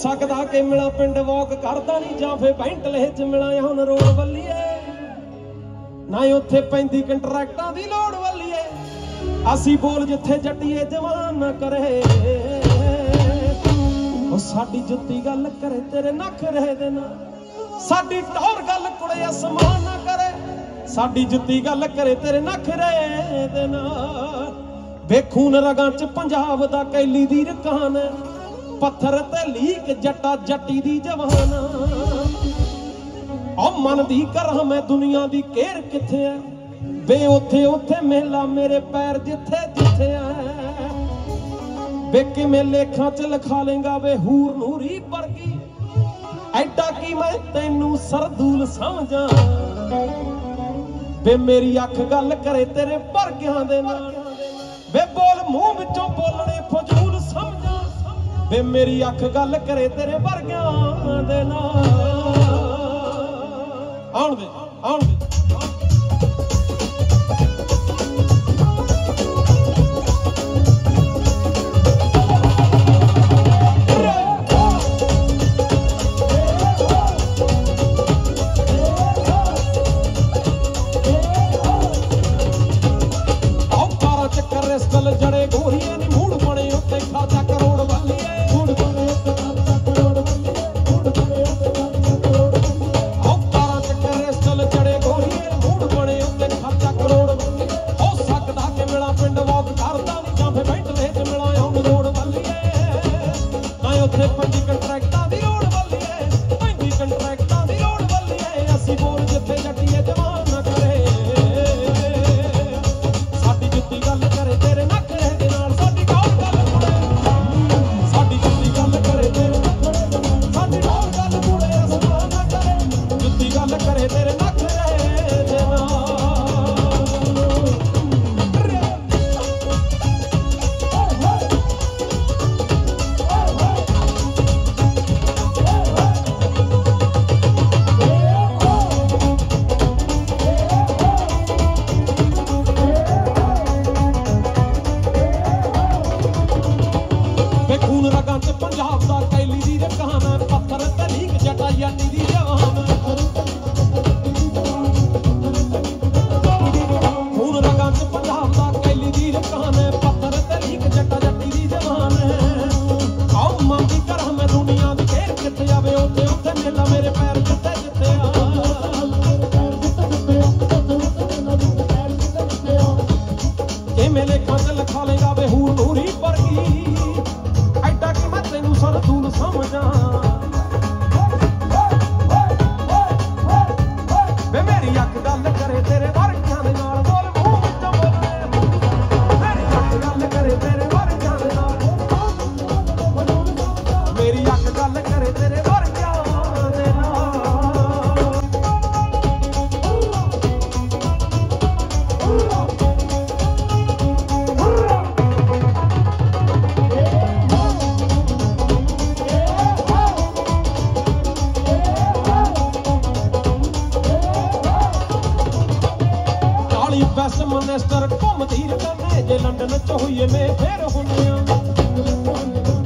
ਸਕਦਾ ਕਿ ਮਿਲਾਂ ਪਿੰਡ ਵਾਕ ਕਰਦਾ ਨਹੀਂ ਜਾਂ ਫੇ ਬੈਂਟਲੇ ਚ ਮਿਲਾਂ ਹੁਣ ਰੋਡ ਵੱਲੀਏ। ਨਾ ਉੱਥੇ ਪੈਂਦੀ ਕੰਟਰੈਕਟਾਂ ਦੀ ਲੋੜ ਵੱਲੀਏ। ਅਸੀਂ ਬੋਲ ਜਿੱਥੇ ਜੱਟੀਏ ਜਵਾਨ ਨਾ ਕਰੇ। ਉਹ ਸਾਡੀ ਜੁੱਤੀ ਗੱਲ ਕਰੇ, ਤੇਰੇ ਨਖ ਰਹੇ ਦੇ ਨਾਲ। ਸਾਡੀ ਟੌਰ ਗੱਲ ਕੁੜੇ ਅਸਮਾਨ ਨਾ ਕਰੇ। ਸਾਡੀ ਜੁੱਤੀ ਗੱਲ ਕਰੇ, ਤੇਰੇ ਨਖ ਰਹੇ ਦੇ ਨਾਲ। ਵੇਖੂਨ ਰਗਾਂ ਚ ਪੰਜਾਬ ਦਾ ਕੈਲੀ ਦੀ ਰਕਾਨ ਪੱਥਰ ਤੇ ਲੀਕ ਜੱਟਾ ਜੱਟੀ ਦੀ ਜਵਾਨ। ਓ ਮਨ ਦੀ ਕਰਾਂ ਮੈਂ ਦੁਨੀਆ ਦੀ ਕੇਰ ਕਿੱਥੇ ਐ ਵੇ ਉੱਥੇ ਉੱਥੇ ਮੇਲਾ ਮੇਰੇ ਪੈਰ ਜਿੱਥੇ ਜਿੱਥੇ ਐ ਵੇ ਕਿਵੇਂ ਲੇਖਾਂ ਚ ਲਿਖਾ ਲੇਗਾ ਵੇ ਹੂਰ ਨੂਰੀ ਵਰਗੀ। ਐਡਾ ਕੀ ਮੈਂ ਤੈਨੂੰ ਸਰਦੂਲ ਸਮਝਾਂ? ਵੇ ਮੇਰੀ ਅੱਖ ਗੱਲ ਕਰੇ ਤੇਰੇ ਵਰਗਿਆਂ ਦੇ ਨਾਲ। ਵੇ ਬੋਲ ਮੂੰਹ ਵਿੱਚੋਂ ਬੋਲਣੇ ਵੇ ਮੇਰੀ ਅੱਖ ਗੱਲ ਕਰੇ ਤੇਰੇ ਵਰਗਿਆਂ ਦੇ ਨਾਲ। ਆਉਣ ਦੇ ਆਉਣ ਦੇ। ਉੱਥੇ ਪੰਜੀ ਵੇ ਰਗਾਂ ਚ ਪੰਜਾਬ ਦਾ ਕੈਲੀ ਦੀ ਰਕਾਨ ਹੈ, ਪੱਥਰ ਤੇ ਲੀਕ ਦੀ ਜਵਾਨ ਖੂਨ ਰਗਾਂ ਚ ਪੰਜਾਬ ਦਾ ਕੈਲੀ ਦੀ ਰਕਾਨ ਹੈ, ਪੱਥਰ ਤੇ ਜਟਾ ਜੱਟੀ ਦੀ ਜਵਾਨ ਆਉ ਮੰਗੀ ਕਰਾਂ ਮੈਂ ਦੁਨੀਆ ਦੀ ਘੇਰ ਕਿੱਥੇ ਆਵੇ, ਉੱਥੇ ਉੱਥੇ ਮੇਲਾ ਮੇਰੇ ਪੈਰ ਜਿੱਥੇ ਜਿੱਥੇ ਆ। ਇਹ ਮੇਲੇ ਖੰਡ ਕਾਲੀ ਬੈਸ ਮਨਿਸਟਰ ਘੁੰਮਦੀ ਰਕਾਨੇ ਜੇ ਲੰਡਨ ਚ ਹੋਈਏ ਮੇ ਫੇਰ ਹੁੰਨੇ ਆ